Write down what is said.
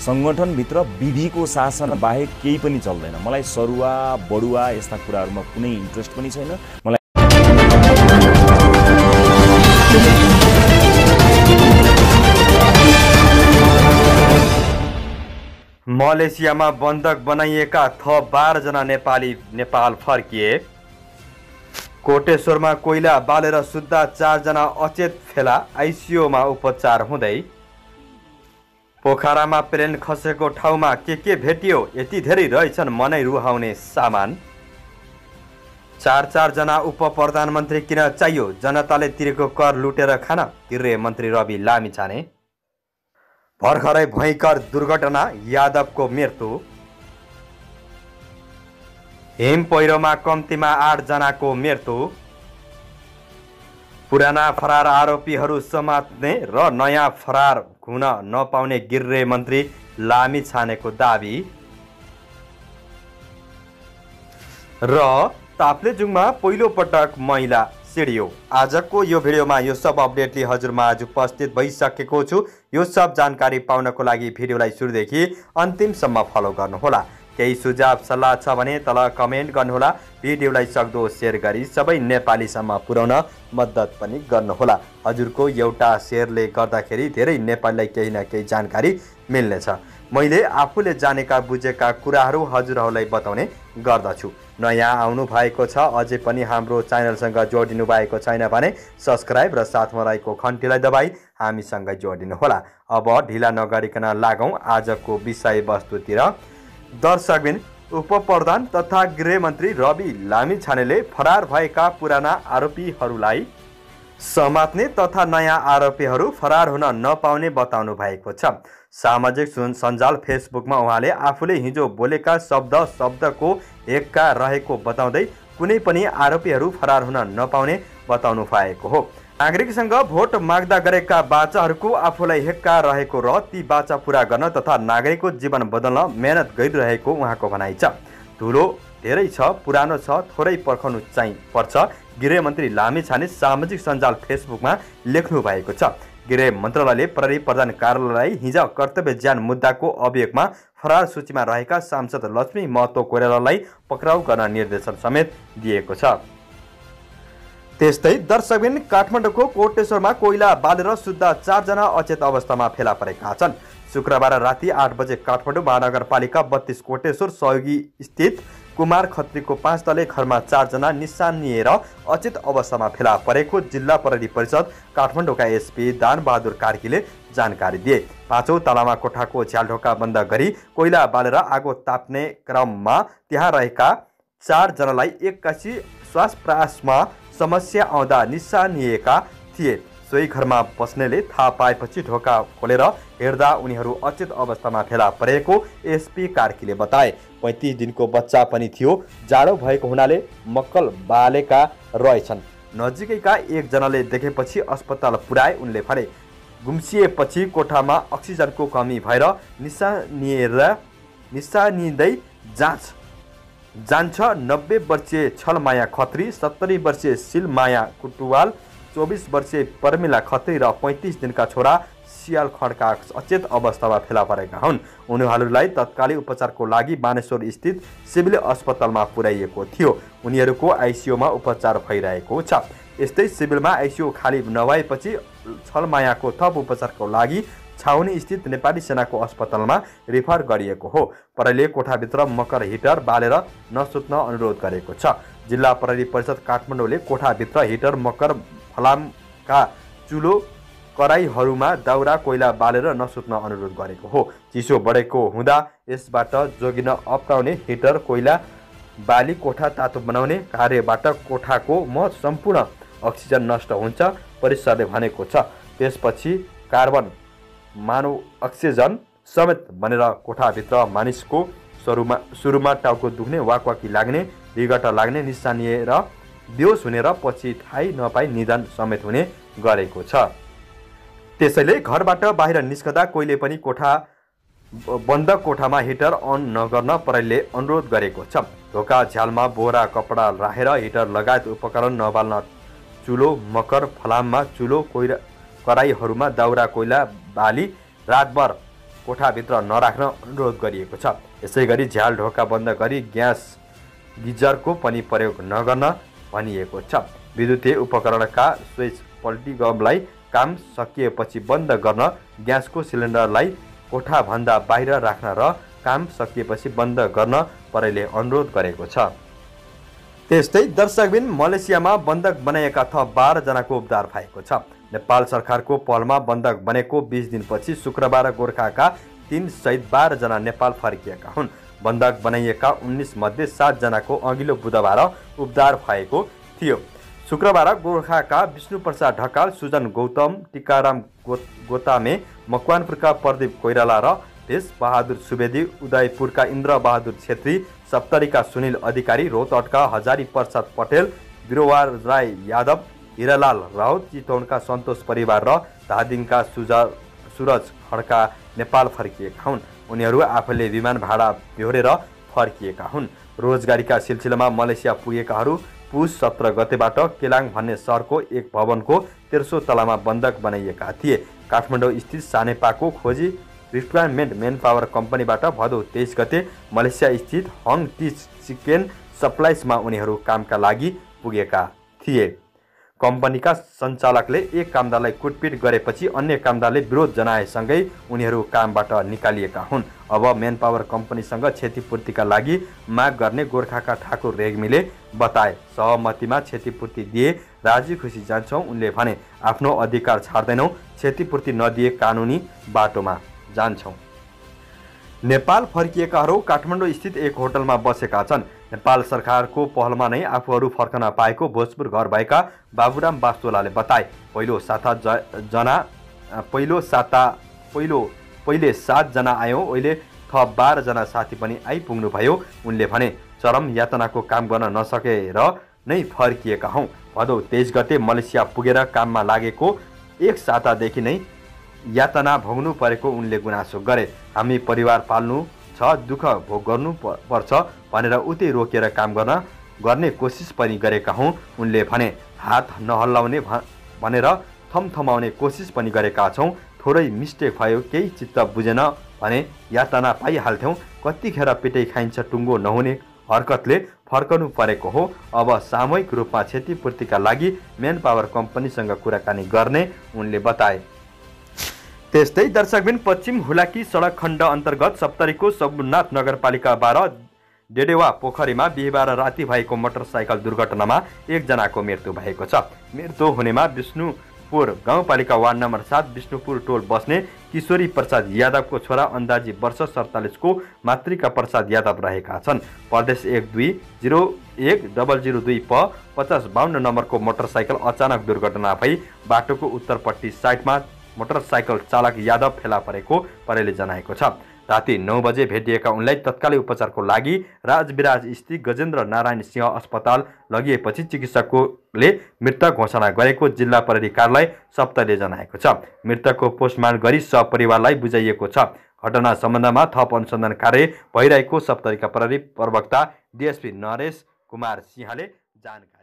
सङ्गठनभित्र विधिको शासन बाहेक केही पनि चल्दैन। मलाई सरुवा बडुवा यस्ता कुराहरूमा कुनै इन्ट्रेस्ट पनि छैन। मलाई मलेसियामा बन्धक बनाइएका थप बाह्रजना नेपाली नेपाल फर्किए। कोटेश्वरमा कोइला बालेर सुत्दा चारजना अचेत फेला आइसियुमा उपचार हुँदै पोखरामा प्लेन खसेको ठाउँमा के के भेटियो यति धेरै रहेछन् मनै रुहाउने सामान? चार चारजना उप प्रधानमन्त्री किन चाहियो? जनताले तिरेको कर लुटेर खान? गृह मन्त्री रवि लामी छाने भर्खरै भयङ्कर दुर्घटना यादवको मृत्यु। हिम पहिरोमा कम्तीमा आठजनाको मृत्यु। पुराना फरार आरोपीहरू समात्ने र नयाँ फरार हुन नपाउने गृह मन्त्री लामी छानेको दावी। र ताप्लेजुङमा पहिलो पटक महिला सिडियो। आजको यो भिडियोमा यो सब अपडेटले हजुरमा आज उपस्थित भइसकेको छु। यो सब जानकारी पाउनको लागि भिडियोलाई सुरुदेखि अन्तिमसम्म फलो गर्नुहोला। केही सुझाव सल्लाह छ भने तल कमेन्ट गर्नुहोला। भिडियोलाई सक्दो सेयर गरी सबै नेपालीसम्म पुर्याउन मद्दत पनि गर्नुहोला। हजुरको एउटा सेयरले गर्दाखेरि धेरै नेपालीलाई केही न केही जानकारी मिल्नेछ। मैले आफूले जानेका बुझेका कुराहरू हजुरहरूलाई बताउने गर्दछु। नयाँ आउनु भएको छ अझै पनि हाम्रो च्यानलसँग जोडिनु भएको छैन भने सब्सक्राइब र साथमा रहेको घन्टीलाई दबाई हामीसँग जोडिनुहोला। अब ढिला नगरिकन लागौँ आजको विषयवस्तुतिर। दर्शकबिन उप प्रधान तथा गृहमन्त्री रवि लामिछानेले फरार भएका पुराना आरोपीहरूलाई समात्ने तथा नयाँ आरोपीहरू फरार हुन नपाउने बताउनु भएको छ। सामाजिक सञ्जाल फेसबुकमा उहाँले आफूले हिजो बोलेका शब्द शब्दको एक्का रहेको बताउँदै कुनै पनि आरोपीहरू फरार हुन नपाउने बताउनु भएको हो। नागरिकसँग भोट माग्दा गरेका बाचाहरूको आफूलाई हेक्का रहेको र ती बाचा पुरा गर्न तथा नागरिकको जीवन बदल्न मेहनत गरिरहेको उहाँको भनाइ छ। धुलो धेरै छ पुरानो छ थोरै पर्खनु चाहिँ पर्छ गृहमन्त्री लामी छाने सामाजिक सञ्जाल फेसबुकमा लेख्नु भएको छ। गृह मन्त्रालयले प्रहरी प्रधान कार्यालयलाई हिजो कर्तव्य ज्यान मुद्दाको अभियोगमा फरार सूचीमा रहेका सांसद लक्ष्मी महतो कोइरालालाई पक्राउ गर्न निर्देशन समेत दिएको छ। त्यस्तै दर्शकबिन काठमाडौँको कोटेश्वरमा कोइला बालेर सुत्दा चारजना अचेत अवस्थामा फेला परेका छन्। शुक्रबार राति आठ बजे काठमाडौँ महानगरपालिका बत्तिस कोटेश्वर सहयोगी स्थित कुमार पाँच तले घरमा चारजना निशानिएर अचेत अवस्थामा फेला परेको जिल्ला प्रहरी परिषद काठमाडौँका एसपी दानबहादुर कार्कीले जानकारी दिए। पाँचौँ तलामा कोठाको झ्यालढोका बंद गरी कोइला बालेर आगो ताप्ने क्रममा त्यहाँ रहेका चारजनालाई एक्कासी श्वास प्रश्वासमा समस्या आउँदा थिए। सोही घरमा बस्नेले थाहा पाएपछि ढोका खोलेर हेर्दा उनीहरू अचेत अवस्थामा फेला परेको एसपी कार्कीले बताए। पैँतिस दिनको बच्चा पनि थियो। जाडो भएको हुनाले मक्कल बालेका रहेछन्। नजिकैका एकजनाले देखेपछि अस्पताल पुर्याए उनले भने गुम्सिएपछि कोठामा अक्सिजनको कमी भएर निसानिएर निसानिँदै जाँच। जान्छ नब्बे वर्षीय छलमाया खत्री सत्तरी वर्षीय सिलमाया कुटुवाल चौबिस वर्षीय पर्मिला खत्री र पैँतिस दिनका छोरा सियाल खड्का अचेत अवस्थामा फेला परेका हुन्। उनीहरूलाई तत्कालीन उपचारको लागि बानेश्वर स्थित सिभिल अस्पतालमा पुर्याइएको थियो। उनीहरूको आइसियुमा उपचार भइरहेको छ। यस्तै सिभिलमा आइसियु खाली नभएपछि छलमायाको थप उपचारको लागि छाउनी स्थित नेपाली सेनाको अस्पतालमा रिफर गरिएको हो। प्रहरीले कोठाभित्र मकर हिटर बालेर नसुत्न अनुरोध गरेको छ। जिल्ला प्रहरी परिषद काठमाडौँले कोठाभित्र हिटर मकर फलामका चुलो कराईहरूमा दाउरा कोइला बालेर नसुत्न अनुरोध गरेको हो। चिसो बढेको हुँदा यसबाट जोगिन अप्नाउने हिटर कोइला बाली कोठा तातो बनाउने कार्यबाट कोठाको म सम्पूर्ण अक्सिजन नष्ट हुन्छ परिसरले भनेको छ। त्यसपछि कार्बन मानव अक्सिजन समेत बनेर कोठाभित्र मानिसको सुरुमा सुरुमा टाउको दुख्ने वाकवाकी लाग्ने विगट लाग्ने निशानिएर बेहोस हुने र पछि थाहै नपाई निधन समेत हुने गरेको छ। त्यसैले घरबाट बाहिर निस्कँदा कोहीले पनि कोठा बन्द कोठामा हिटर अन नगर्न प्रहरीले अनुरोध गरेको छ। ढोका झ्यालमा बोरा कपडा राखेर हिटर लगायत उपकरण नबाल्न चुलो मकर फलाममा चुलो कोइरा कराईहरूमा दाउरा कोइला बाली रातभर कोठाभित्र नराख्न अनुरोध गरिएको छ। यसै गरी झ्याल ढोका बन्द गरी ग्यास गिजरको पनि प्रयोग नगर्न भनिएको छ। विद्युतीय उपकरणका स्विच पल्टिगमलाई काम सकिएपछि बन्द गर्न ग्यासको सिलिन्डरलाई कोठाभन्दा बाहिर राख्न र काम सकिएपछि बन्द गर्न प्रहरीले अनुरोध गरेको छ। त्यस्तै दर्शकबिन मलेसियामा बन्धक बनाइएका थप बाह्रजनाको उद्धार भएको छ। नेपाल सरकारको पहलमा बन्धक बनेको बिस दिनपछि शुक्रबार गोर्खाका तिन सहित बाह्रजना नेपाल फर्किएका हुन्। बन्धक बनाइएका उन्नाइस मध्ये सातजनाको अघिल्लो बुधबार उद्धार भएको थियो। शुक्रबार गोर्खाका विष्णुप्रसाद ढकाल सुजन गौतम टिकाराम गो गोतामे मकवानपुरका प्रदीप कोइराला र देश बहादुर सुवेदी उदयपुरका इन्द्र बहादुर छेत्री सप्तरीका सुनिल अधिकारी रोहतटका हजारी प्रसाद पटेल बिरोवार राई यादव हिरालाल राउत चितवनका सन्तोष परिवार र धादिङका सुजा सुरज खड्का नेपाल फर्किएका हुन्। उनीहरू आफैले विमान भाडा बेहोरेर फर्किएका हुन्। रोजगारीका सिलसिलामा मलेसिया पुगेकाहरू पुस सत्र गतेबाट केलाङ भन्ने सहरको एक भवनको तेर्सो तलामा बन्धक बनाइएका थिए। काठमाडौँ स्थित सानेपाको खोजी रिक्वायरमेन्ट मेन पावर कम्पनीबाट भदौ तेइस गते मलेसिया स्थित हङ टिच चिकेन सप्लाइजमा उनीहरू कामका लागि पुगेका थिए। कम्पनीका सञ्चालकले एक कामदारलाई कुटपिट गरेपछि अन्य कामदारले विरोध जनाएसँगै उनीहरू कामबाट निकालिएका हुन्। अब मेन पावर कम्पनीसँग क्षतिपूर्तिका लागि माग गर्ने गोर्खाका ठाकुर रेग्मीले बताए सहमतिमा क्षतिपूर्ति दिए राजी खुसी जान्छौँ उनले भने आफ्नो अधिकार छाड्दैनौँ क्षतिपूर्ति नदिए कानुनी बाटोमा जान्छौँ। नेपाल फर्किएकाहरू काठमाडौँ स्थित एक होटलमा बसेका छन्। नेपाल सरकारको पहलमा नै आफूहरू फर्कन पाएको भोजपुर घर भएका बाबुराम बास्तोलाले बताए पहिलो साता ज जना पहिलो साता पहिलो पहिले सातजना आयौँ अहिले थप बाह्रजना साथी पनि आइपुग्नुभयो उनले भने चरम यातनाको काम गर्न नसकेर नै फर्किएका हौँ। भदौ तेइस गते मलेसिया पुगेर काममा लागेको एक सातादेखि नै यातना भोग्नु परेको उनले गुनासो गरे। हामी परिवार पाल्नु छ दुःख भोग गर्नु पर्छ भनेर उतै रोकेर काम गर्न गर्ने कोसिस पनि गरेका हौँ उनले भने। हात नहल्लाउने भनेर थमथमाउने कोसिस पनि गरेका छौँ। थोरै मिस्टेक भयो केही चित्त बुझेन भने यातना पाइहाल्थ्यौँ। कतिखेर पिटै खाइन्छ टुङ्गो नहुने हरकतले फर्कनु परेको हो। अब सामूहिक रूपमा क्षतिपूर्तिका लागि मेन पावर कम्पनीसँग कुराकानी गर्ने उनले बताए। त्यस्तै दर्शकबिन पश्चिम हुलाकी सडक खण्ड अन्तर्गत सप्तरीको सगुनाथ नगरपालिका बाह्र डेडेवा पोखरीमा बिहिबार राति भएको मोटरसाइकल दुर्घटनामा एकजनाको मृत्यु भएको छ। मृत्यु हुनेमा विष्णुपुर गाउँपालिका वार्ड नम्बर सात विष्णुपुर टोल बस्ने किशोरी प्रसाद यादवको छोरा अन्दाजी वर्ष सडतालिसको मातृका प्रसाद यादव रहेका छन्। प्रदेश एक दुई जिरो एक डबल जिरो दुई प पचास बाहन्न नम्बरको मोटरसाइकल अचानक दुर्घटना भई बाटोको उत्तरपट्टि साइडमा मोटरसाइकल चालक यादव फेला परेको परेले जनाएको छ। राति नौ बजे भेटिएका उनलाई तत्कालै उपचारको लागि राजविराज स्थित गजेन्द्र नारायण सिंह अस्पताल लगिएपछि चिकित्सकले मृतक घोषणा गरेको जिल्ला प्रहरी कार्यालय सप्तले जनाएको छ। मृतकको पोस्टमार्टम गरी सपरिवारलाई बुझाइएको छ। घटना सम्बन्धमा थप अनुसन्धान कार्य भइरहेको सप्तरीका प्रहरी प्रवक्ता डिएसपी नरेश कुमार सिंहले जानकारी